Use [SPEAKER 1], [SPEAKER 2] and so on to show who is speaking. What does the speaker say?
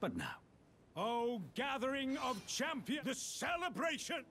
[SPEAKER 1] But now,
[SPEAKER 2] Oh, gathering of champions, the celebration!